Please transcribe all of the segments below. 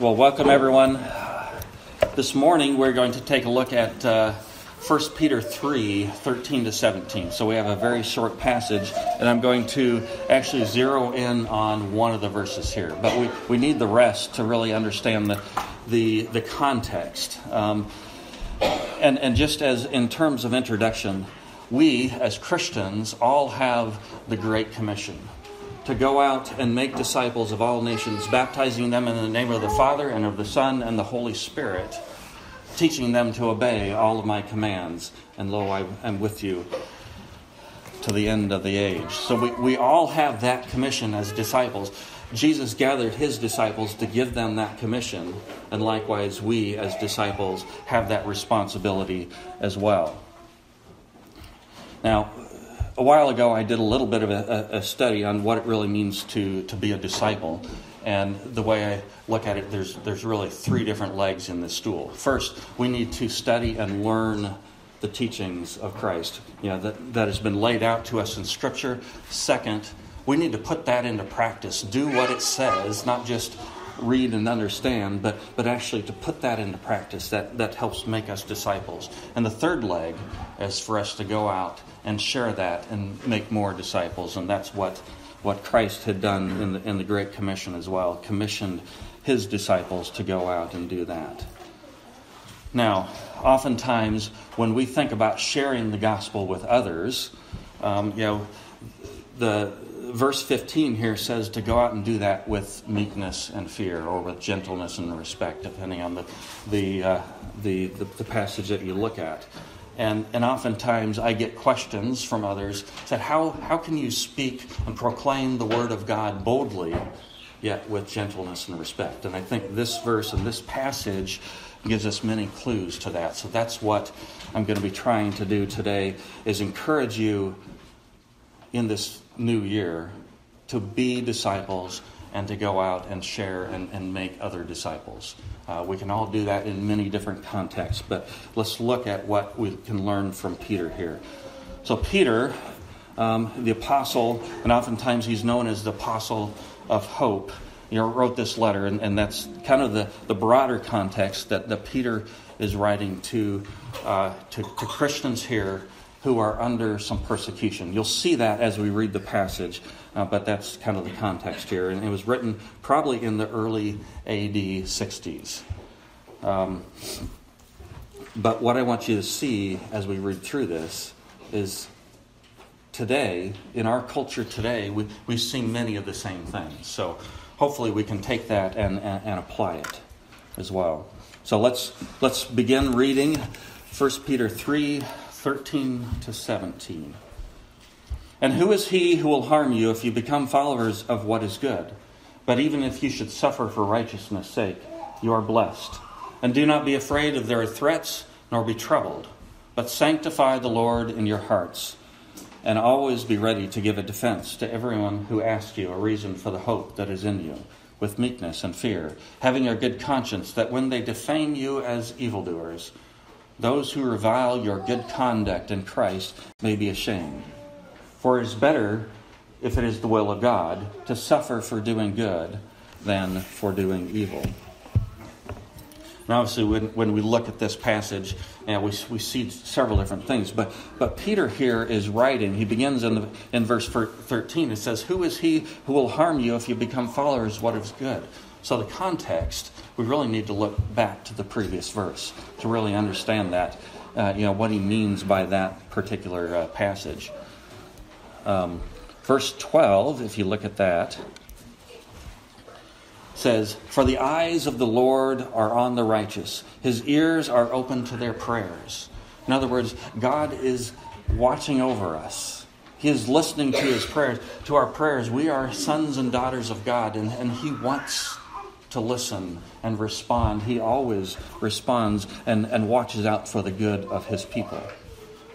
Well, welcome everyone. This morning we're going to take a look at uh, 1 Peter 3 13 to 17. So we have a very short passage, and I'm going to actually zero in on one of the verses here. But we, we need the rest to really understand the, the, the context. Um, and, and just as in terms of introduction, we as Christians all have the Great Commission to go out and make disciples of all nations, baptizing them in the name of the Father and of the Son and the Holy Spirit, teaching them to obey all of my commands. And lo, I am with you to the end of the age. So we, we all have that commission as disciples. Jesus gathered his disciples to give them that commission, and likewise, we as disciples have that responsibility as well. Now, a while ago, I did a little bit of a, a, study on what it really means to, to be a disciple. And the way I look at it, there's, there's really three different legs in this stool. First, we need to study and learn the teachings of Christ you know, that, that has been laid out to us in Scripture. Second, we need to put that into practice, do what it says, not just read and understand, but, but actually to put that into practice. That, that helps make us disciples. And the third leg is for us to go out and share that and make more disciples. And that's what, what Christ had done in the, in the Great Commission as well, commissioned his disciples to go out and do that. Now, oftentimes when we think about sharing the gospel with others, um, you know, the verse 15 here says to go out and do that with meekness and fear, or with gentleness and respect, depending on the the uh, the, the, the passage that you look at. And, and oftentimes I get questions from others that how, how can you speak and proclaim the word of God boldly, yet with gentleness and respect? And I think this verse and this passage gives us many clues to that. So that's what I'm going to be trying to do today is encourage you in this new year to be disciples and to go out and share and, and make other disciples. Uh, we can all do that in many different contexts, but let's look at what we can learn from Peter here. So, Peter, um, the apostle, and oftentimes he's known as the apostle of hope, you know, wrote this letter, and, and that's kind of the, the broader context that, that Peter is writing to, uh, to, to Christians here who are under some persecution. You'll see that as we read the passage, uh, but that's kind of the context here. And it was written probably in the early AD 60s. Um, but what I want you to see as we read through this is today, in our culture today, we, we've seen many of the same things. So hopefully we can take that and, and, and apply it as well. So let's, let's begin reading 1 Peter 3 13 to 17. And who is he who will harm you if you become followers of what is good? But even if you should suffer for righteousness' sake, you are blessed. And do not be afraid of their threats, nor be troubled, but sanctify the Lord in your hearts, and always be ready to give a defense to everyone who asks you a reason for the hope that is in you, with meekness and fear, having a good conscience, that when they defame you as evildoers, those who revile your good conduct in Christ may be ashamed. For it is better, if it is the will of God, to suffer for doing good than for doing evil. And obviously, when, when we look at this passage, know, we, we see several different things. But, but Peter here is writing. He begins in, the, in verse 13. It says, Who is he who will harm you if you become followers of what is good? So, the context, we really need to look back to the previous verse to really understand that, uh, you know, what he means by that particular uh, passage. Um, verse 12, if you look at that, says, For the eyes of the Lord are on the righteous, his ears are open to their prayers. In other words, God is watching over us. He is listening to his prayers, to our prayers. We are sons and daughters of God, and, and he wants to listen and respond. He always responds and, and watches out for the good of his people.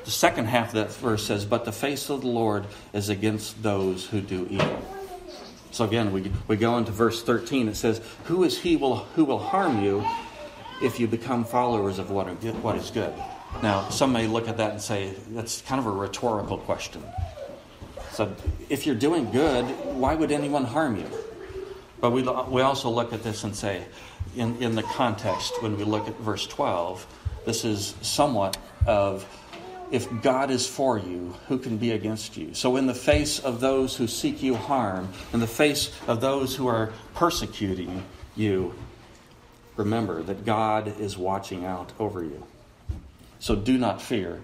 The second half of that verse says, But the face of the Lord is against those who do evil. So again, we, we go into verse 13. It says, Who is he will, who will harm you if you become followers of what, what is good? Now, some may look at that and say, That's kind of a rhetorical question. So if you're doing good, why would anyone harm you? But we, we also look at this and say, in, in the context, when we look at verse 12, this is somewhat of if God is for you, who can be against you? So, in the face of those who seek you harm, in the face of those who are persecuting you, remember that God is watching out over you. So, do not fear.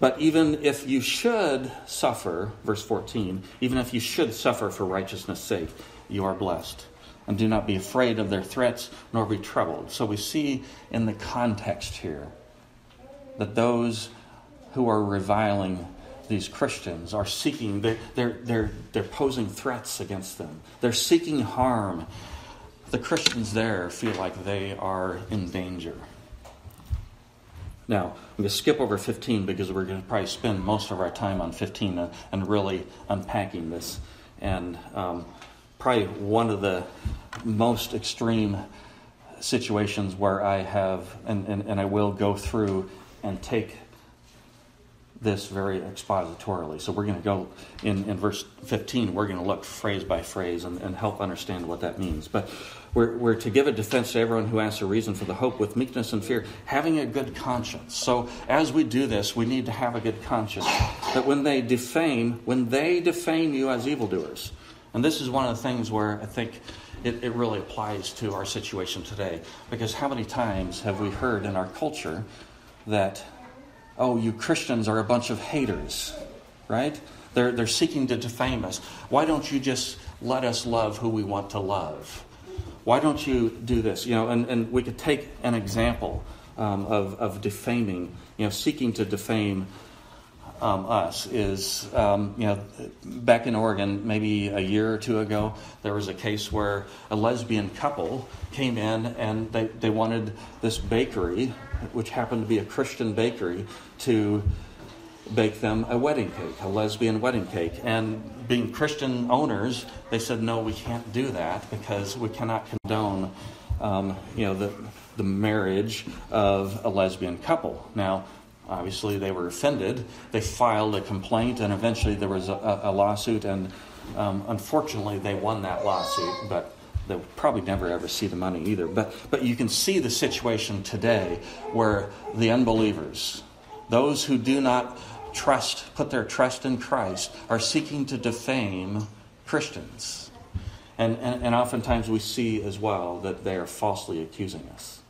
But even if you should suffer, verse 14, even if you should suffer for righteousness' sake, you are blessed. And do not be afraid of their threats, nor be troubled. So we see in the context here that those who are reviling these Christians are seeking, they're, they're, they're, they're posing threats against them. They're seeking harm. The Christians there feel like they are in danger. Now, I'm going to skip over 15 because we're going to probably spend most of our time on 15 and really unpacking this. And um, probably one of the most extreme situations where I have, and, and, and I will go through and take this very expositorily. So we're going to go in, in verse 15, we're going to look phrase by phrase and, and help understand what that means. But we're, we're to give a defense to everyone who asks a reason for the hope with meekness and fear, having a good conscience. So as we do this, we need to have a good conscience. That when they defame, when they defame you as evildoers, and this is one of the things where I think it, it really applies to our situation today. Because how many times have we heard in our culture that oh, you Christians are a bunch of haters, right? They're, they're seeking to defame us. Why don't you just let us love who we want to love? Why don't you do this? You know, and, and we could take an example um, of, of defaming, you know, seeking to defame um, us is, um, you know, back in Oregon, maybe a year or two ago, there was a case where a lesbian couple came in and they, they wanted this bakery which happened to be a Christian bakery, to bake them a wedding cake, a lesbian wedding cake. And being Christian owners, they said, no, we can't do that because we cannot condone, um, you know, the, the marriage of a lesbian couple. Now, obviously, they were offended. They filed a complaint, and eventually there was a, a lawsuit, and um, unfortunately, they won that lawsuit. But they'll probably never ever see the money either. But, but you can see the situation today where the unbelievers, those who do not trust, put their trust in Christ, are seeking to defame Christians. And, and, and oftentimes we see as well that they are falsely accusing us,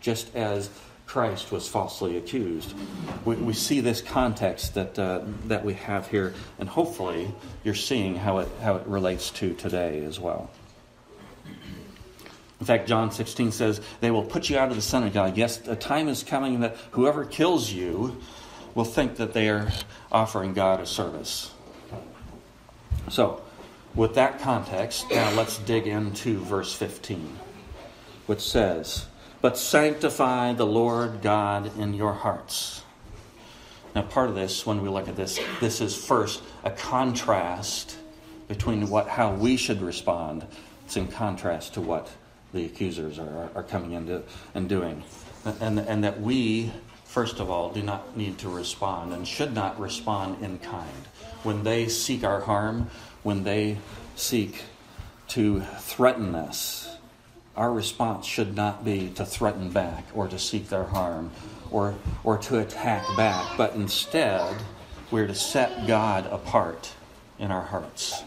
just as Christ was falsely accused. We, we see this context that, uh, that we have here, and hopefully you're seeing how it, how it relates to today as well. In fact, John 16 says, They will put you out of the synagogue. Yes, a time is coming that whoever kills you will think that they are offering God a service. So, with that context, now let's dig into verse 15, which says, But sanctify the Lord God in your hearts. Now, part of this, when we look at this, this is first a contrast between what how we should respond. It's in contrast to what the accusers are, are coming into and doing. And, and that we, first of all, do not need to respond and should not respond in kind. When they seek our harm, when they seek to threaten us, our response should not be to threaten back or to seek their harm or, or to attack back, but instead, we're to set God apart in our hearts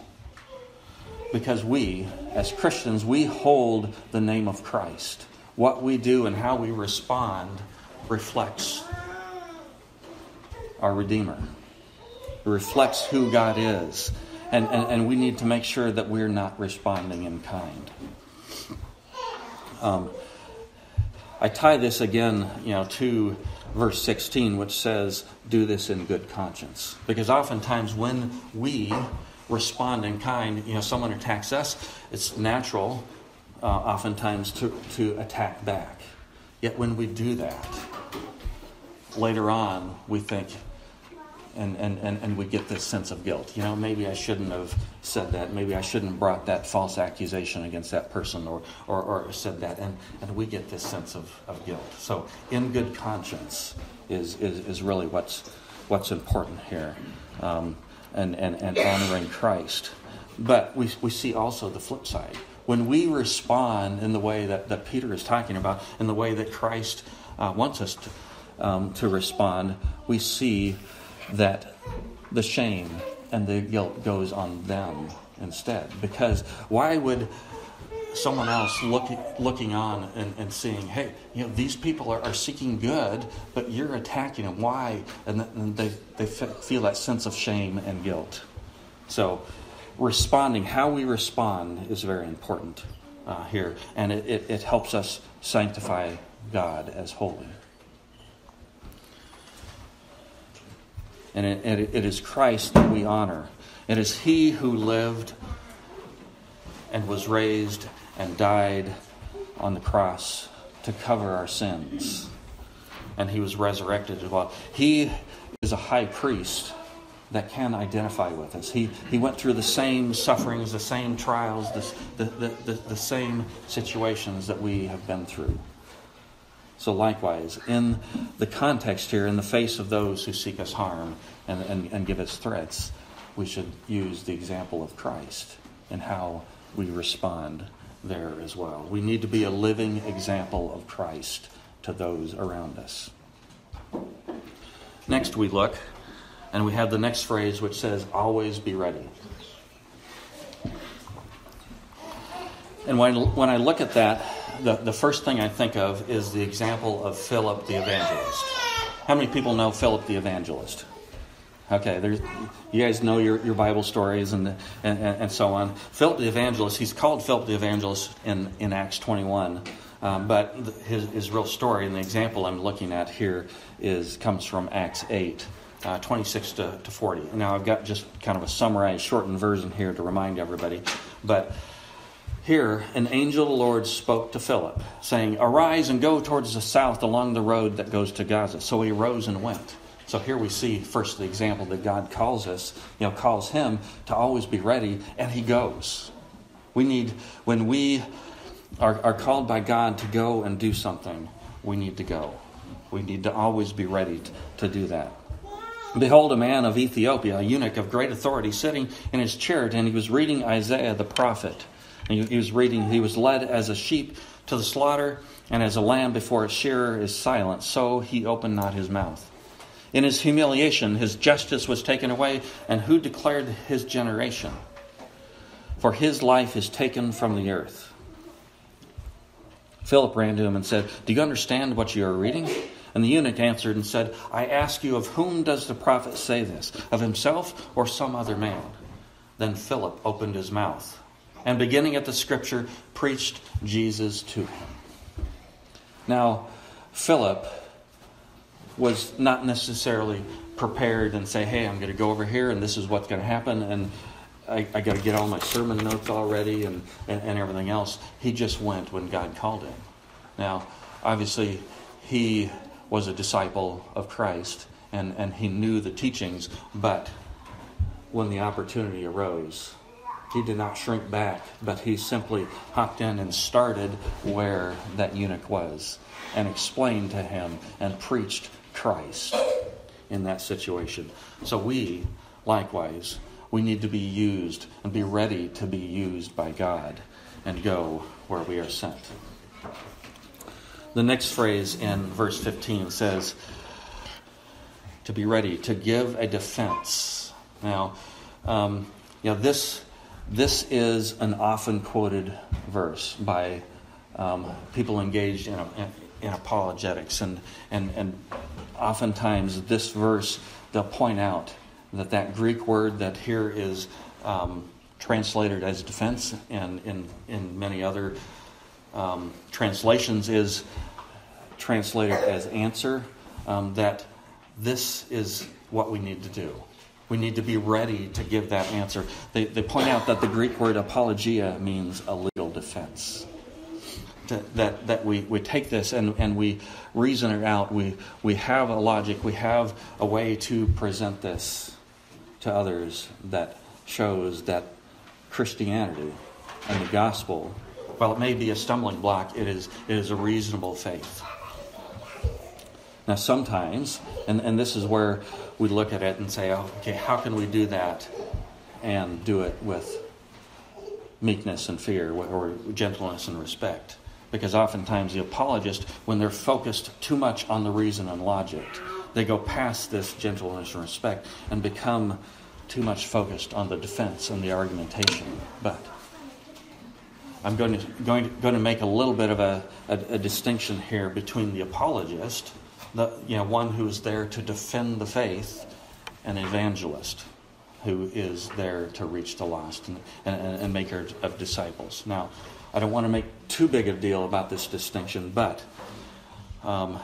because we, as Christians, we hold the name of Christ. What we do and how we respond reflects our Redeemer. It reflects who God is. And, and, and we need to make sure that we're not responding in kind. Um, I tie this again, you know, to verse 16, which says, "Do this in good conscience," because oftentimes when we respond in kind. You know, someone attacks us, it's natural, uh, oftentimes, to, to attack back. Yet when we do that, later on, we think, and, and, and, and we get this sense of guilt. You know, maybe I shouldn't have said that. Maybe I shouldn't have brought that false accusation against that person or, or, or said that. And, and we get this sense of, of guilt. So, in good conscience is, is, is really what's, what's important here. Um, and, and, and honoring Christ. But we, we see also the flip side. when we respond in the way that, that Peter is talking about, in the way that Christ uh, wants us to, um, to respond, we see that the shame and the guilt goes on them instead. Because why would someone else looking looking on and, and seeing, hey, you know, these people are, are seeking good, but you're attacking them. Why? And, and they, they feel that sense of shame and guilt. So, responding, how we respond, is very important uh, here, and it, it, it helps us sanctify God as holy. And it, it, is Christ that we honor. It is He who lived and was raised and died on the cross to cover our sins. And He was resurrected as well. He is a high priest that can identify with us. He, he went through the same sufferings, the same trials, the, the, the, the, same situations that we have been through. So, likewise, in the context here, in the face of those who seek us harm and, and, and give us threats, we should use the example of Christ and how we respond there as well. We need to be a living example of Christ to those around us. Next, we look, and we have the next phrase which says, always be ready. And when, when I look at that, the, the first thing I think of is the example of Philip the evangelist. How many people know Philip the evangelist? Okay, there's, you guys know your, your Bible stories and, and, and so on. Philip the evangelist, he's called Philip the evangelist in, in Acts 21. Um, but his, his real story and the example I'm looking at here is comes from Acts 8, uh, 26 to, to 40. Now I've got just kind of a summarized, shortened version here to remind everybody. But here, an angel of the Lord spoke to Philip, saying, Arise and go towards the south along the road that goes to Gaza. So he arose and went. So here we see first the example that God calls us, you know, calls him to always be ready, and he goes. We need, when we are, are called by God to go and do something, we need to go. We need to always be ready to, to do that. Behold, a man of Ethiopia, a eunuch of great authority, sitting in his chariot, and he was reading Isaiah the prophet. And he was reading, he was led as a sheep to the slaughter, and as a lamb before its shearer is silent, so he opened not his mouth. In his humiliation, his justice was taken away, and who declared his generation? For his life is taken from the earth. Philip ran to him and said, Do you understand what you are reading? And the eunuch answered and said, I ask you, of whom does the prophet say this? Of himself or some other man? Then Philip opened his mouth and beginning at the scripture, preached Jesus to him. Now, Philip was not necessarily prepared and say, hey, I'm going to go over here and this is what's going to happen and I, I got to get all my sermon notes already and, and, and everything else. He just went when God called him. Now, obviously, he was a disciple of Christ and, and he knew the teachings, but when the opportunity arose, he did not shrink back, but he simply hopped in and started where that eunuch was and explained to him and preached Christ in that situation. So we, likewise, we need to be used and be ready to be used by God and go where we are sent. The next phrase in verse 15 says, to be ready, to give a defense. Now, um, you know, this this is an often quoted verse by um, people engaged in, in, apologetics, and, and, and oftentimes this verse, they'll point out that that Greek word that here is um, translated as defense, and in, in many other um, translations is translated as answer, um, that this is what we need to do. We need to be ready to give that answer. They, they point out that the Greek word apologia means a legal defense. That, that, that we, we take this and, and we reason it out. We, we have a logic, we have a way to present this to others that shows that Christianity and the gospel, while it may be a stumbling block, it is, it is a reasonable faith. Now, sometimes, and, and this is where we look at it and say, oh, okay, how can we do that and do it with meekness and fear or gentleness and respect. Because oftentimes the apologist, when they're focused too much on the reason and logic, they go past this gentleness and respect and become too much focused on the defense and the argumentation. But I'm going to, going to, going to make a little bit of a, a, a distinction here between the apologist, the, you know, one who is there to defend the faith, and evangelist who is there to reach the lost and, and, and maker of disciples. Now, I don't want to make too big a deal about this distinction, but um,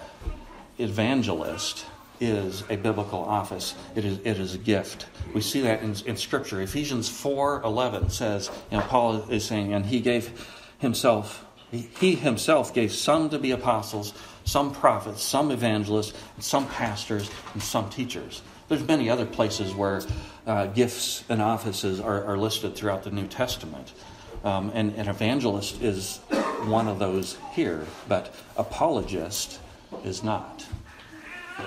evangelist is a biblical office. It is, it is a gift. We see that in, in Scripture. Ephesians 4 11 says, you know, Paul is saying, and he gave himself, he himself gave some to be apostles, some prophets, some evangelists, and some pastors, and some teachers. There's many other places where uh, gifts and offices are, are, listed throughout the New Testament. Um, and an evangelist is one of those here, but apologist is not.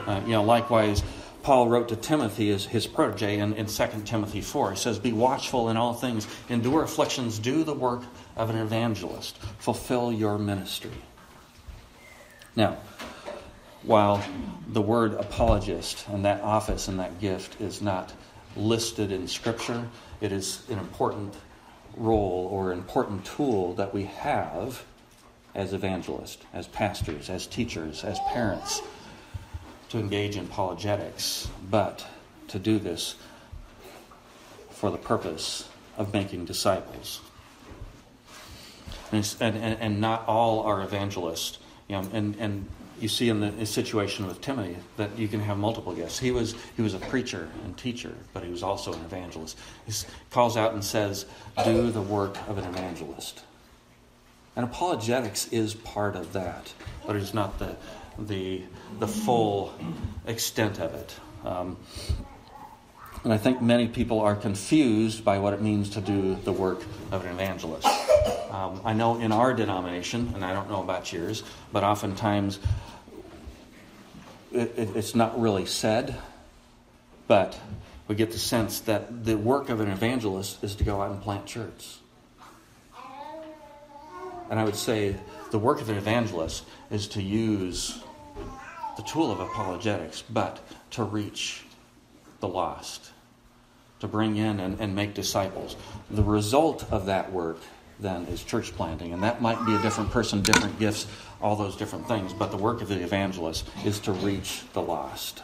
Uh, you know, likewise, Paul wrote to Timothy, his, his protege, in, in 2 Timothy 4. He says, Be watchful in all things, endure afflictions, do the work of an evangelist, fulfill your ministry. Now, while the word apologist and that office and that gift is not listed in Scripture, it is an important role or important tool that we have as evangelists, as pastors, as teachers, as parents to engage in apologetics, but to do this for the purpose of making disciples. And, and, and not all are evangelists. You know, and, and you see in the situation with Timothy that you can have multiple gifts. He was, he was a preacher and teacher, but he was also an evangelist. He calls out and says, Do the work of an evangelist. And apologetics is part of that, but it's not the, the, the full extent of it. Um, and I think many people are confused by what it means to do the work of an evangelist. Um, I know in our denomination, and I don't know about yours, but oftentimes it, it, it's not really said, but we get the sense that the work of an evangelist is to go out and plant churches. And I would say the work of an evangelist is to use the tool of apologetics, but to reach the lost, to bring in and, and make disciples. The result of that work then is church planting, and that might be a different person, different gifts, all those different things, but the work of the evangelist is to reach the lost.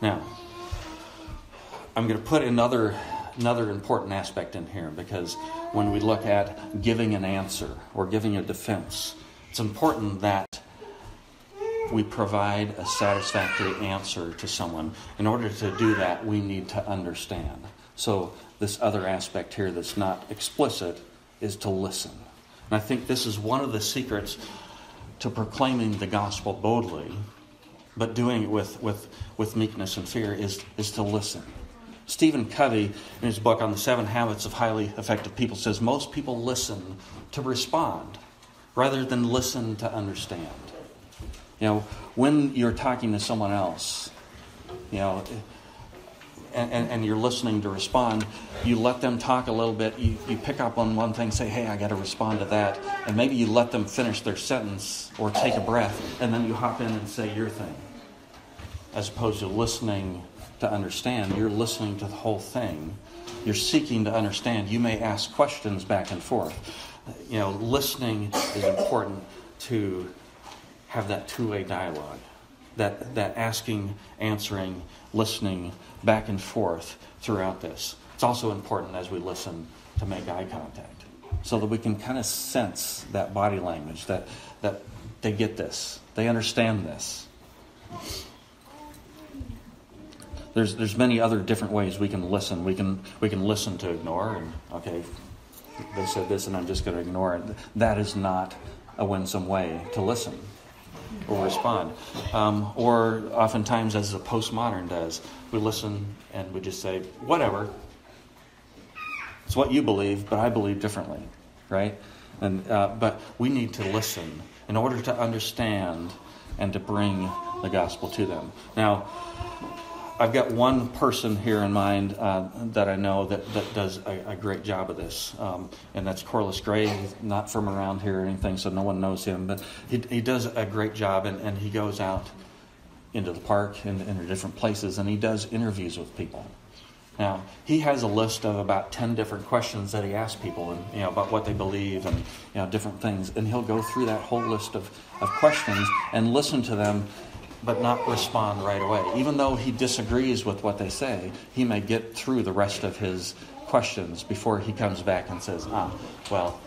Now, I'm going to put another another important aspect in here because when we look at giving an answer or giving a defense, it's important that we provide a satisfactory answer to someone. In order to do that, we need to understand. So, this other aspect here that's not explicit is to listen. And I think this is one of the secrets to proclaiming the gospel boldly, but doing it with, with, with meekness and fear, is, is to listen. Stephen Covey, in his book on the seven habits of highly effective people, says most people listen to respond rather than listen to understand. You know, when you're talking to someone else, you know, and, and, and, you're listening to respond, you let them talk a little bit. You, you pick up on one thing, say, hey, I got to respond to that. And maybe you let them finish their sentence or take a breath, and then you hop in and say your thing. As opposed to listening to understand. You're listening to the whole thing. You're seeking to understand. You may ask questions back and forth. You know, listening is important to have that two-way dialogue. That that asking, answering, listening back and forth throughout this. It's also important as we listen to make eye contact. So that we can kind of sense that body language, that that they get this. They understand this there's there's many other different ways we can listen. We can we can listen to ignore and okay, they said this and I'm just going to ignore it. That is not a winsome way to listen or respond. Um, or oftentimes, as the postmodern does, we listen and we just say whatever. It's what you believe, but I believe differently, right? And uh, but we need to listen in order to understand and to bring the gospel to them. Now I've got one person here in mind uh, that I know that, that does a, a great job of this, um, and that's Corliss Gray. He's not from around here or anything, so no one knows him, but he, he does a great job, and, and he goes out into the park and into different places, and he does interviews with people. Now, he has a list of about 10 different questions that he asks people and, you know, about what they believe and you know, different things. And he'll go through that whole list of, of questions and listen to them, but not respond right away. Even though he disagrees with what they say, he may get through the rest of his questions before he comes back and says, ah, well,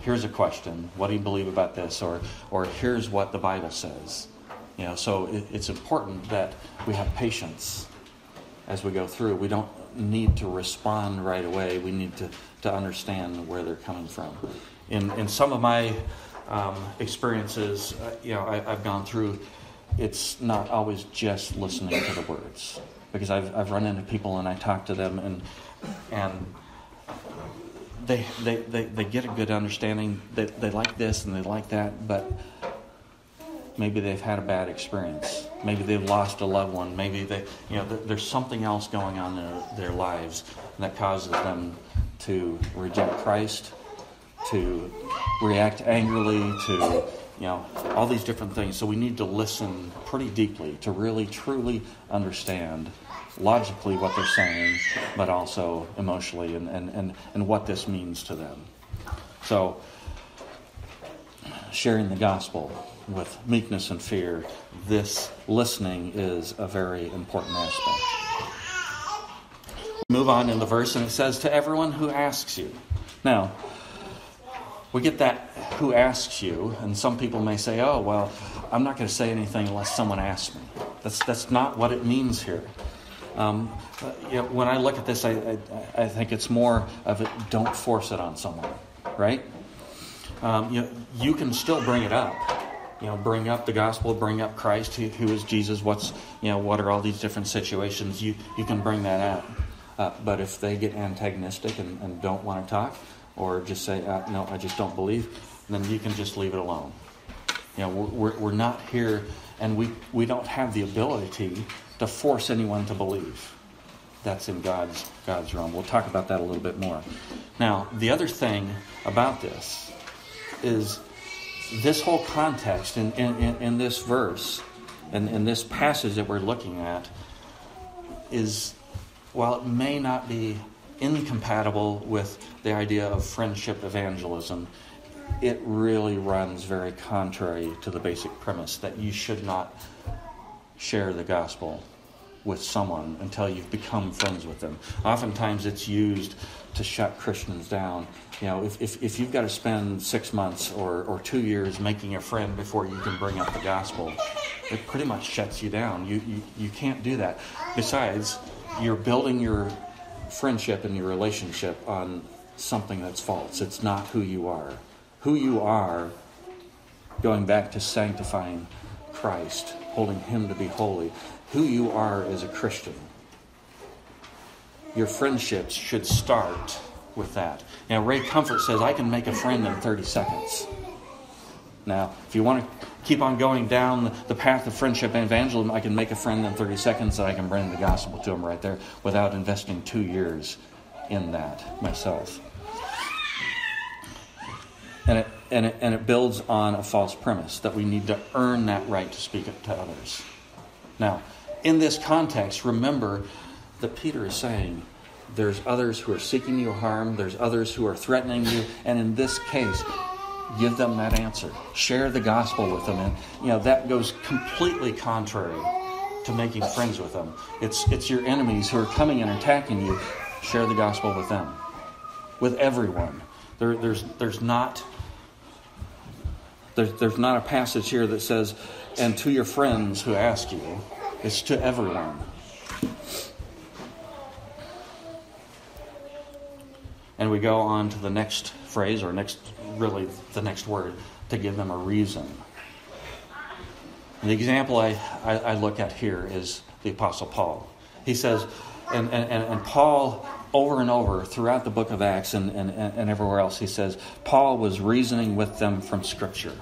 here's a question. What do you believe about this? Or, or here's what the Bible says. You know, so it, it's important that we have patience as we go through. We don't need to respond right away. We need to, to understand where they're coming from. In, in some of my um, experiences, uh, you know, I, have gone through, it's not always just listening to the words. Because I've, I've run into people and I talk to them and, and they, they, they, they get a good understanding. They, they like this and they like that, but maybe they've had a bad experience. Maybe they've lost a loved one. Maybe they, you know, there's something else going on in their, their lives that causes them to reject Christ, to react angrily, to, you know, all these different things. So we need to listen pretty deeply to really, truly understand logically what they're saying, but also emotionally and, and, and, and what this means to them. So, sharing the gospel with meekness and fear, this listening is a very important aspect. Move on in the verse, and it says, To everyone who asks you. Now, we get that who asks you, and some people may say, Oh, well, I'm not going to say anything unless someone asks me. That's, that's not what it means here. Um, you know, when I look at this, I, I, I, think it's more of it don't force it on someone, right? Um, you, know, you can still bring it up you know, bring up the gospel, bring up Christ, who, who is Jesus, what's, you know, what are all these different situations, you, you can bring that out. Uh, but if they get antagonistic and, and don't want to talk, or just say, uh, no, I just don't believe, then you can just leave it alone. You know, we're, we're not here, and we, we don't have the ability to force anyone to believe. That's in God's, God's realm. We'll talk about that a little bit more. Now, the other thing about this is this whole context in, in, in this verse and in, in this passage that we're looking at is, while it may not be incompatible with the idea of friendship evangelism, it really runs very contrary to the basic premise that you should not share the gospel with someone until you've become friends with them. Oftentimes it's used to shut Christians down. You know, if, if, if you've got to spend six months or, or two years making a friend before you can bring up the gospel, it pretty much shuts you down. You, you, you can't do that. Besides, you're building your friendship and your relationship on something that's false. It's not who you are. Who you are, going back to sanctifying Christ, holding Him to be holy, who you are as a Christian your friendships should start with that. Now, Ray Comfort says, I can make a friend in 30 seconds. Now, if you want to keep on going down the path of friendship and evangelism, I can make a friend in 30 seconds that I can bring the gospel to him right there without investing two years in that myself. And it, and it, and it builds on a false premise that we need to earn that right to speak to others. Now, in this context, remember that Peter is saying there's others who are seeking you harm, there's others who are threatening you, and in this case, give them that answer. Share the gospel with them. And you know, that goes completely contrary to making friends with them. It's it's your enemies who are coming and attacking you. Share the gospel with them. With everyone. There, there's there's not there's, there's not a passage here that says, and to your friends who ask you. It's to everyone. And we go on to the next phrase, or next, really the next word, to give them a reason. The example I, I, I look at here is the Apostle Paul. He says, and, and, and Paul, over and over throughout the book of Acts and, and, and everywhere else, he says, Paul was reasoning with them from Scripture.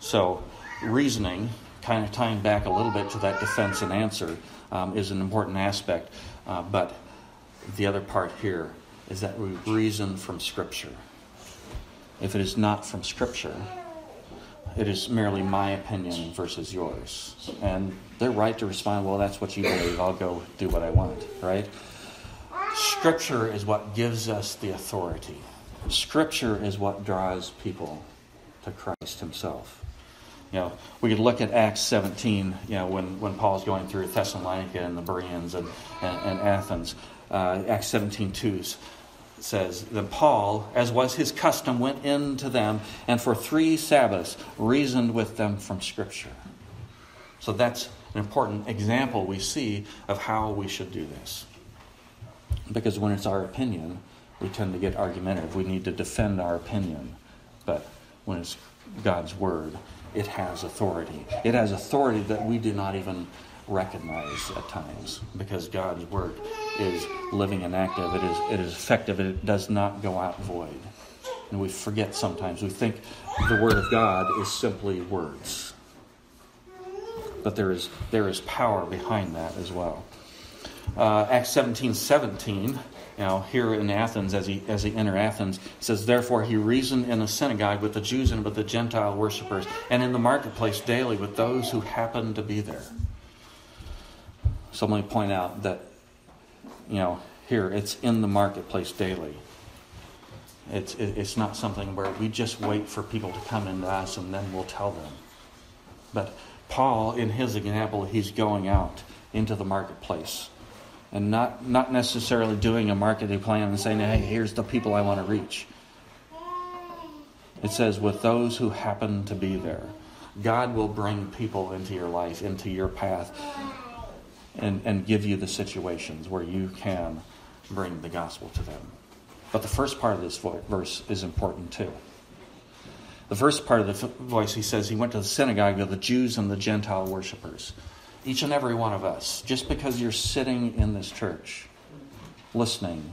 So, reasoning, kind of tying back a little bit to that defense and answer, um, is an important aspect. Uh, but the other part here is that we reason from Scripture. If it is not from Scripture, it is merely my opinion versus yours. And they're right to respond, well, that's what you believe. I'll go do what I want, right? Scripture is what gives us the authority. Scripture is what draws people to Christ Himself. You know, we could look at Acts 17, you know, when, when Paul's going through Thessalonica and the Bereans and, and, and Athens. Uh, Acts 17 2 says, that Paul, as was his custom, went in to them and for three Sabbaths reasoned with them from Scripture. So that's an important example we see of how we should do this. Because when it's our opinion, we tend to get argumentative. We need to defend our opinion. But when it's God's Word, it has authority. It has authority that we do not even recognize at times because God's Word is living and active. It is, it is effective. It does not go out void. And we forget sometimes. We think the Word of God is simply words. But there is, there is power behind that as well. Uh, Acts 17 17 you know, here in Athens, as he, as he entered Athens, says, Therefore he reasoned in the synagogue with the Jews and with the Gentile worshippers, and in the marketplace daily with those who happened to be there. So let me point out that, you know, here it's in the marketplace daily. It's, it's not something where we just wait for people to come into us and then we'll tell them. But Paul, in his example, he's going out into the marketplace and not, not necessarily doing a marketing plan and saying, hey, here's the people I want to reach. It says, with those who happen to be there. God will bring people into your life, into your path, and, and give you the situations where you can bring the gospel to them. But the first part of this verse is important too. The first part of the voice, he says, he went to the synagogue of the Jews and the Gentile worshippers each and every one of us, just because you're sitting in this church, listening,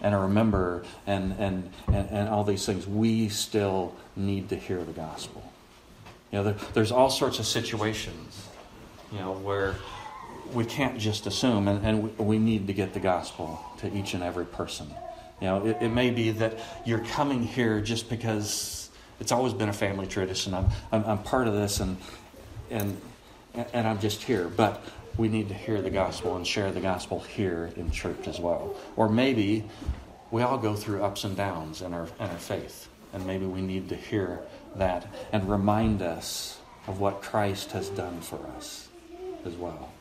and a member, and, and, and, and all these things, we still need to hear the gospel. You know, there, there's all sorts of situations, you know, where we can't just assume, and, and we, we need to get the gospel to each and every person. You know, it, it may be that you're coming here just because it's always been a family tradition. I'm, I'm, I'm part of this, and, and and I'm just here. But we need to hear the gospel and share the gospel here in church as well. Or maybe we all go through ups and downs in our, in our faith, and maybe we need to hear that and remind us of what Christ has done for us as well.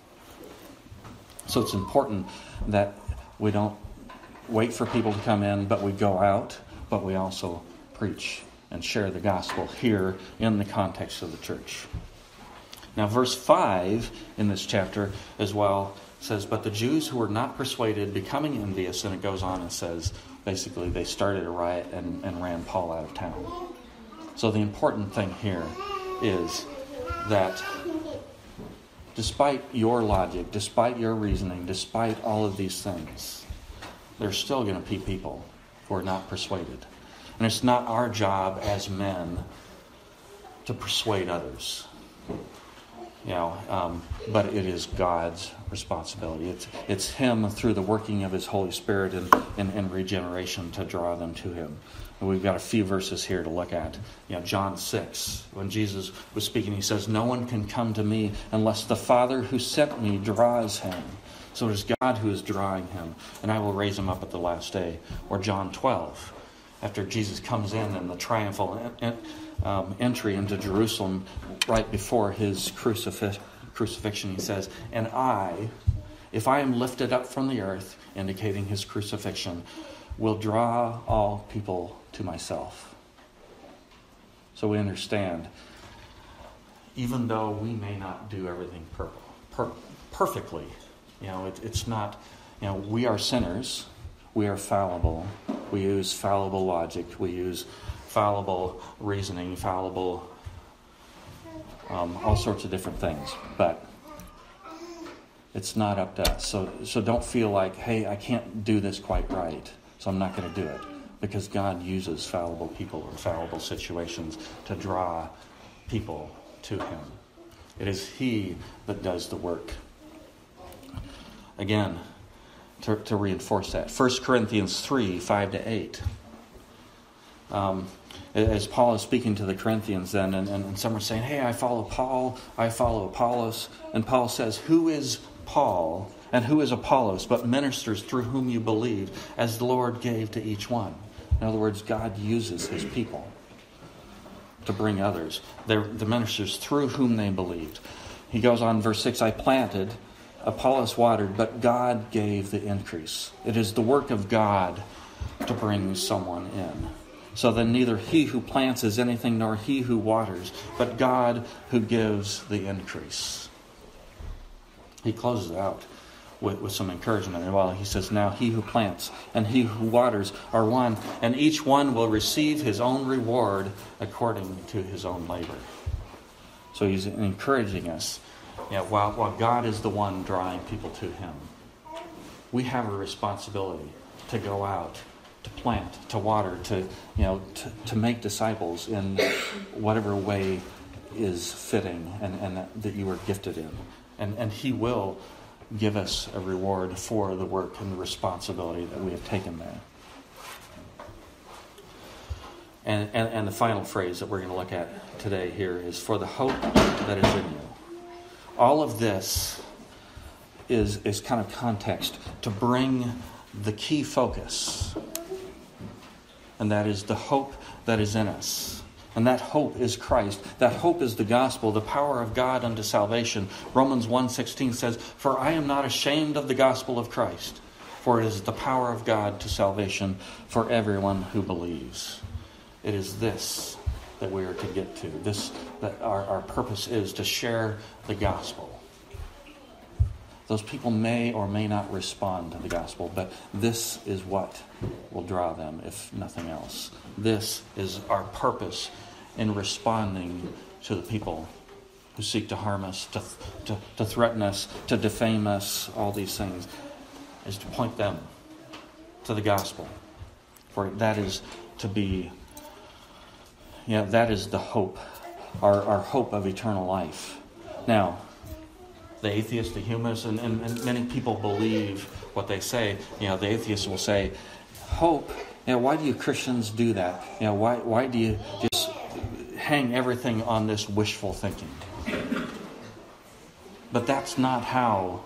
So it's important that we don't wait for people to come in, but we go out, but we also preach and share the gospel here in the context of the church. Now, verse 5 in this chapter as well says, But the Jews who were not persuaded, becoming envious, and it goes on and says, basically, they started a riot and, and ran Paul out of town. So, the important thing here is that despite your logic, despite your reasoning, despite all of these things, there's still going to be people who are not persuaded. And it's not our job as men to persuade others you know, um, but it is God's responsibility. It's, it's Him through the working of His Holy Spirit and, and, and regeneration to draw them to Him. And we've got a few verses here to look at. You know, John 6, when Jesus was speaking, He says, No one can come to me unless the Father who sent me draws him. So it is God who is drawing him, and I will raise him up at the last day. Or John 12, after Jesus comes in and the triumphal um, entry into Jerusalem right before his crucif- crucifixion, he says, And I, if I am lifted up from the earth, indicating his crucifixion, will draw all people to myself. So we understand, even though we may not do everything per- per- perfectly, you know, it, it's not, you know, we are sinners, we are fallible, we use fallible logic, we use fallible reasoning, fallible, um, all sorts of different things. But it's not up to us. So, so don't feel like, hey, I can't do this quite right, so I'm not going to do it. Because God uses fallible people or fallible situations to draw people to Him. It is He that does the work. again to, to reinforce that. 1 Corinthians 3 5 to 8. Um, as Paul is speaking to the Corinthians, then, and, and, and some are saying, Hey, I follow Paul, I follow Apollos. And Paul says, Who is Paul and who is Apollos, but ministers through whom you believe, as the Lord gave to each one? In other words, God uses his people to bring others. They're the ministers through whom they believed. He goes on, verse 6 I planted, Apollos watered, but God gave the increase. It is the work of God to bring someone in. So then, neither he who plants is anything nor he who waters, but God who gives the increase. He closes out with, with some encouragement. And while he says, Now he who plants and he who waters are one, and each one will receive his own reward according to his own labor. So he's encouraging us. Yeah, while, while God is the one drawing people to him, we have a responsibility to go out, to plant, to water, to, you know, to, to make disciples in whatever way is fitting and, and that, you are gifted in. And, and he will give us a reward for the work and the responsibility that we have taken there. And, and, and the final phrase that we're going to look at today here is for the hope that is in you. All of this is, is kind of context to bring the key focus, and that is the hope that is in us. And that hope is Christ. That hope is the gospel, the power of God unto salvation. Romans 1:16 says, "For I am not ashamed of the gospel of Christ, for it is the power of God to salvation for everyone who believes." It is this that we are to get to. This that our, our purpose is to share the gospel. Those people may or may not respond to the gospel, but this is what will draw them, if nothing else. This is our purpose in responding to the people who seek to harm us, to, to, to threaten us, to defame us, all these things, is to point them to the gospel. For that is to be, know, that is the hope, our, our hope of eternal life. Now, the atheist, the humanist, and, and, and many people believe what they say. You know, the atheist will say, hope, you know, why do you Christians do that? You know, why, why do you just hang everything on this wishful thinking? But that's not how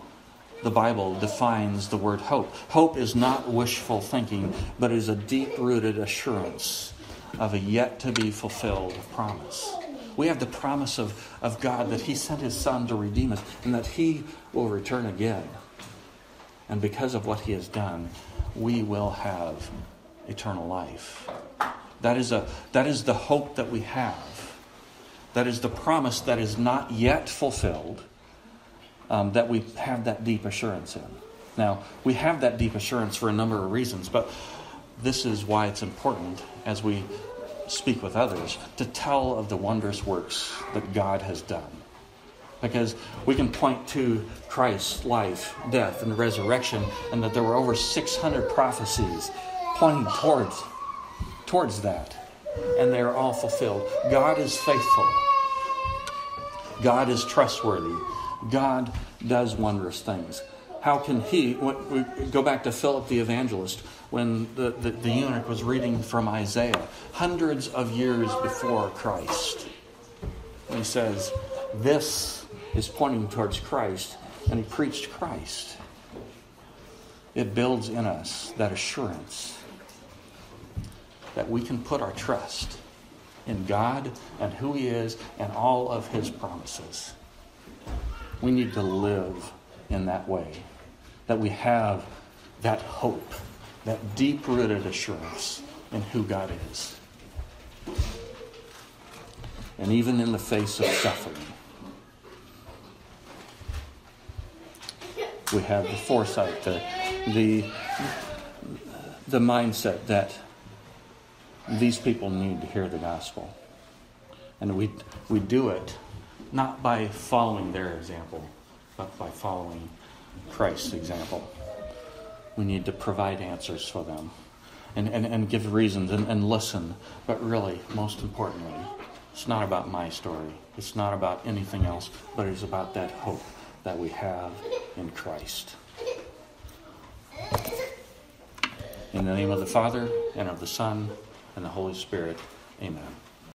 the Bible defines the word hope. Hope is not wishful thinking, but is a deep rooted assurance of a yet to be fulfilled promise. We have the promise of, of God that He sent His Son to redeem us and that He will return again. And because of what He has done, we will have eternal life. That is, a, that is the hope that we have. That is the promise that is not yet fulfilled, um, that we have that deep assurance in. Now, we have that deep assurance for a number of reasons, but this is why it's important as we speak with others to tell of the wondrous works that God has done. Because we can point to Christ's life, death, and resurrection, and that there were over 600 prophecies pointing towards, towards that. And they're all fulfilled. God is faithful. God is trustworthy. God does wondrous things. How can he, we go back to Philip the evangelist, when the, the, the eunuch was reading from Isaiah, hundreds of years before Christ. And he says, This is pointing towards Christ, and he preached Christ. It builds in us that assurance that we can put our trust in God and who He is and all of His promises. We need to live in that way, that we have that hope that deep rooted assurance in who God is. And even in the face of suffering, we have the foresight, the, the, the mindset that these people need to hear the gospel. And we, we do it not by following their example, but by following Christ's example we need to provide answers for them and, and, and give reasons and, and listen. But really, most importantly, it's not about my story. It's not about anything else, but it's about that hope that we have in Christ. In the name of the Father, and of the Son, and the Holy Spirit, amen.